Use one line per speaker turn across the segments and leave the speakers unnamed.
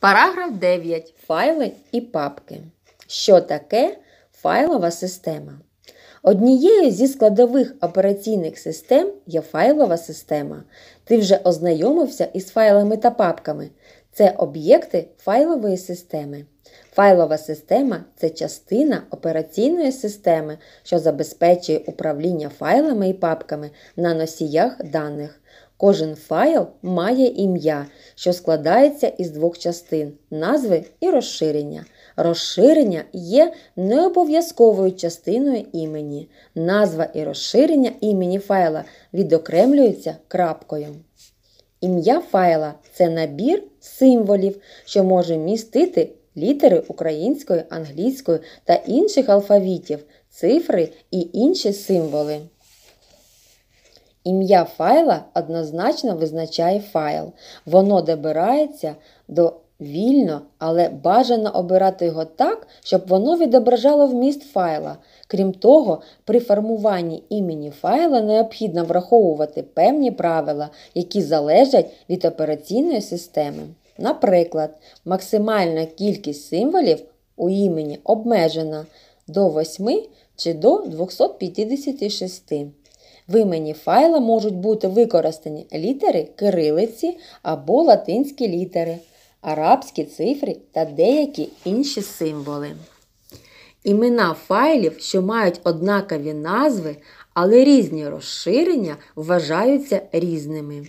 Параграф 9. Файли і папки. Що таке файлова система? Однією зі складових операційних систем є файлова система. Ти вже ознайомився із файлами та папками. Це об'єкти файлової системи. Файлова система це частина операційної системи, що забезпечує управління файлами і папками на носіях даних. Кожен файл має ім'я, що складається із двох частин назви і розширення. Розширення є необов'язковою частиною імені. Назва і розширення імені файла відокремлюються крапкою. Ім'я файла це набір символів, що може містити літери української, англійської та інших алфавітів, цифри і інші символи. Ім'я файла однозначно визначає файл. Воно добирається до вільно, але бажано обирати його так, щоб воно відображало вміст файла. Крім того, при формуванні імені файла необхідно враховувати певні правила, які залежать від операційної системи. Наприклад, максимальна кількість символів у імені обмежена до 8 чи до 256. В імені файла можуть бути використані літери кирилиці або латинські літери, арабські цифри та деякі інші символи. Імена файлів, що мають однакові назви, але різні розширення, вважаються різними.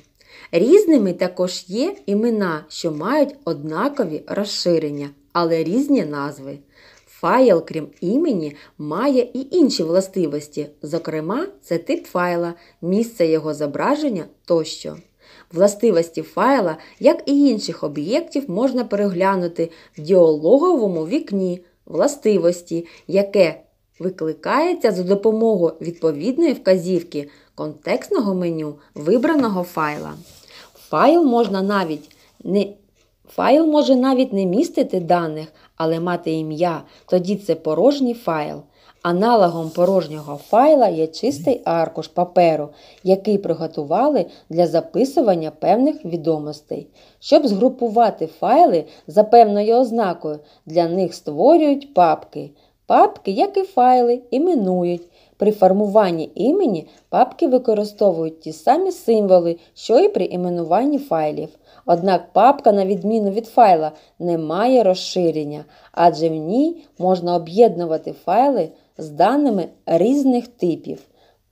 Різними також є імена, що мають однакові розширення, але різні назви. Файл, крім імені, має і інші властивості, зокрема, це тип файла, місце його зображення тощо. Властивості файла, як і інших об'єктів, можна переглянути в діалоговому вікні властивості, яке викликається за допомогою відповідної вказівки контекстного меню вибраного файла. Файл можна навіть не Файл може навіть не містити даних, але мати ім'я, тоді це порожній файл. Аналогом порожнього файла є чистий аркуш паперу, який приготували для записування певних відомостей. Щоб згрупувати файли за певною ознакою, для них створюють папки. Папки, як і файли, іменують. При формуванні імені папки використовують ті самі символи, що і при іменуванні файлів. Однак папка, на відміну від файла, не має розширення, адже в ній можна об'єднувати файли з даними різних типів.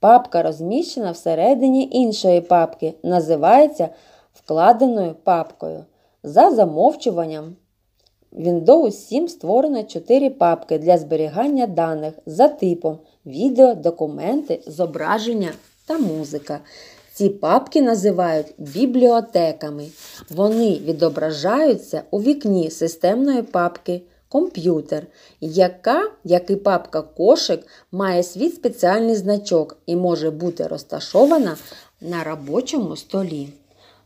Папка розміщена всередині іншої папки, називається вкладеною папкою. За замовчуванням. Windows 7 створено 4 папки для зберігання даних за типом відео, документи, зображення та музика. Ці папки називають бібліотеками. Вони відображаються у вікні системної папки комп'ютер, яка, як і папка кошик, має свій спеціальний значок і може бути розташована на робочому столі.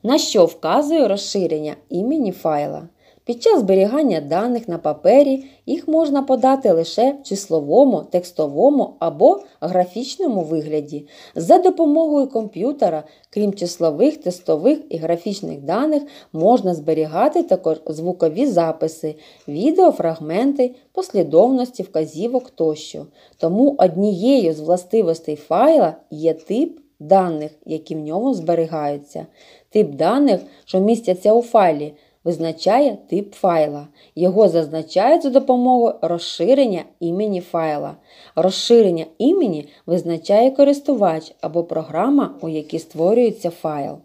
На що вказує розширення імені файла. Під час зберігання даних на папері їх можна подати лише в числовому, текстовому або графічному вигляді. За допомогою комп'ютера, крім числових, тестових і графічних даних, можна зберігати також звукові записи, відеофрагменти, послідовності вказівок тощо. Тому однією з властивостей файла є тип даних, які в ньому зберігаються. Тип даних, що містяться у файлі визначає тип файла. Його зазначають за допомогою розширення імені файла. Розширення імені визначає користувач або програма, у якій створюється файл.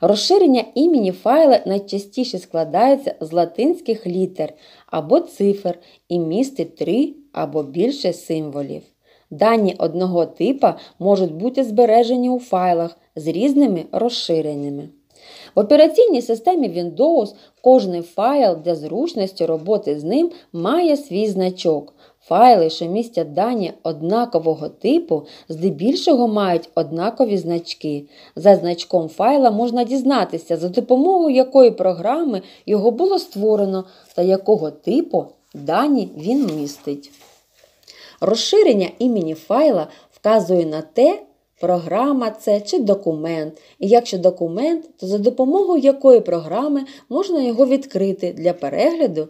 Розширення імені файла найчастіше складається з латинських літер або цифр і містить три або більше символів. Дані одного типа можуть бути збережені у файлах з різними розширеннями. В операційній системі Windows кожний файл для зручності роботи з ним має свій значок. Файли, що містять дані однакового типу, здебільшого мають однакові значки. За значком файла можна дізнатися, за допомогою якої програми його було створено та якого типу дані він містить. Розширення імені файла вказує на те, програма це чи документ. І якщо документ, то за допомогою якої програми можна його відкрити для перегляду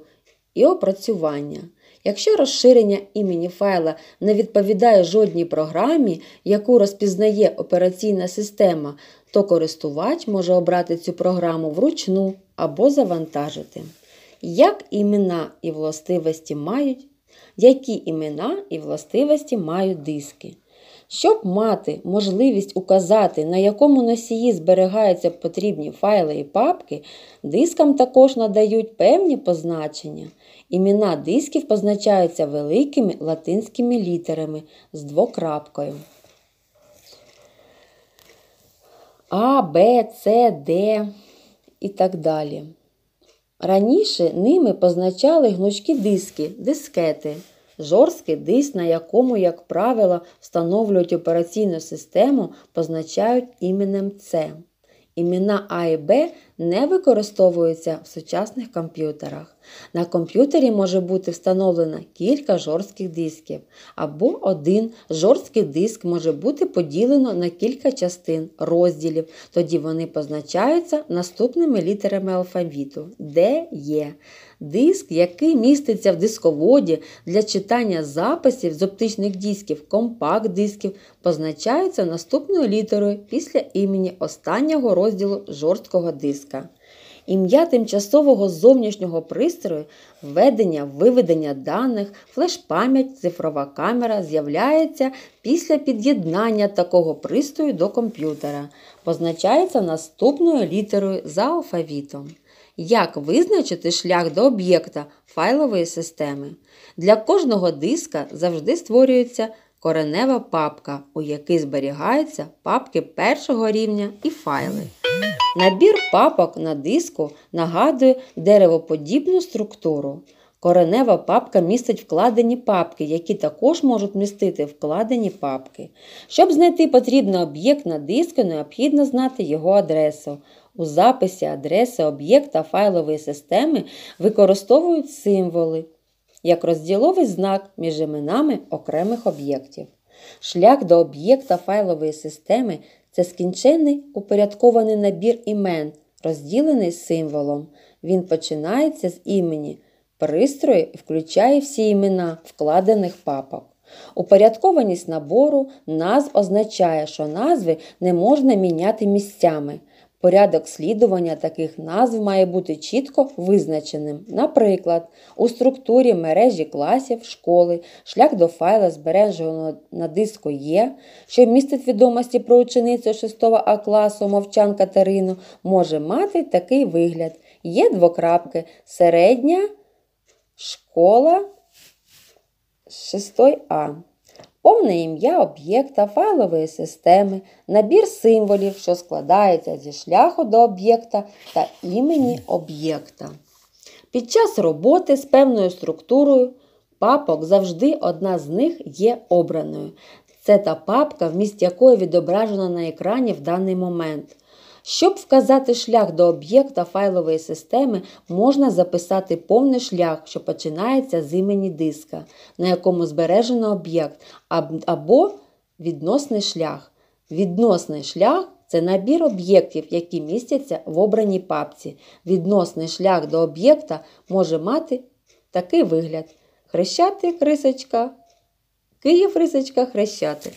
і опрацювання. Якщо розширення імені файла не відповідає жодній програмі, яку розпізнає операційна система, то користувач може обрати цю програму вручну або завантажити. Як імена і властивості мають, які імена і властивості мають диски? Щоб мати можливість указати, на якому носії зберігаються потрібні файли і папки, дискам також надають певні позначення. Імена дисків позначаються великими латинськими літерами з двокрапкою. А, Б, С, Д і так далі. Раніше ними позначали гнучкі диски, дискети. Жорсткий диск, на якому, як правило, встановлюють операційну систему, позначають іменем С. Імена А і Б не використовуються в сучасних комп'ютерах. На комп'ютері може бути встановлено кілька жорстких дисків, або один жорсткий диск може бути поділено на кілька частин розділів, тоді вони позначаються наступними літерами алфавіту Д, Є. Диск, який міститься в дисководі для читання записів з оптичних дисків, компакт-дисків, позначається наступною літерою після імені останнього розділу жорсткого диска. Ім'я тимчасового зовнішнього пристрою, введення, виведення даних, флеш-пам'ять, цифрова камера з'являється після під'єднання такого пристрою до комп'ютера, позначається наступною літерою за алфавітом. Як визначити шлях до об'єкта файлової системи? Для кожного диска завжди створюється коренева папка, у якій зберігаються папки першого рівня і файли. Набір папок на диску нагадує деревоподібну структуру. Коренева папка містить вкладені папки, які також можуть містити вкладені папки. Щоб знайти потрібний об'єкт на диску, необхідно знати його адресу. У записі адреси об'єкта файлової системи використовують символи як розділовий знак між іменами окремих об'єктів. Шлях до об'єкта файлової системи це скінчений упорядкований набір імен, розділений символом. Він починається з імені пристрою і включає всі імена вкладених папок. Упорядкованість набору назв означає, що назви не можна міняти місцями. Порядок слідування таких назв має бути чітко визначеним. Наприклад, у структурі мережі класів школи шлях до файла, збереженого на диску є, що містить відомості про ученицю 6 А класу мовчан Катерину, може мати такий вигляд. Є двокрапки середня школа 6 А повне ім'я об'єкта, файлової системи, набір символів, що складається зі шляху до об'єкта та імені об'єкта. Під час роботи з певною структурою папок завжди одна з них є обраною. Це та папка, вміст якої відображено на екрані в даний момент. Щоб вказати шлях до об'єкта файлової системи, можна записати повний шлях, що починається з імені диска, на якому збережено об'єкт, або відносний шлях. Відносний шлях це набір об'єктів, які містяться в обраній папці. Відносний шлях до об'єкта може мати такий вигляд: хрещатик, рисочка, Київ рисочка, хрещатик.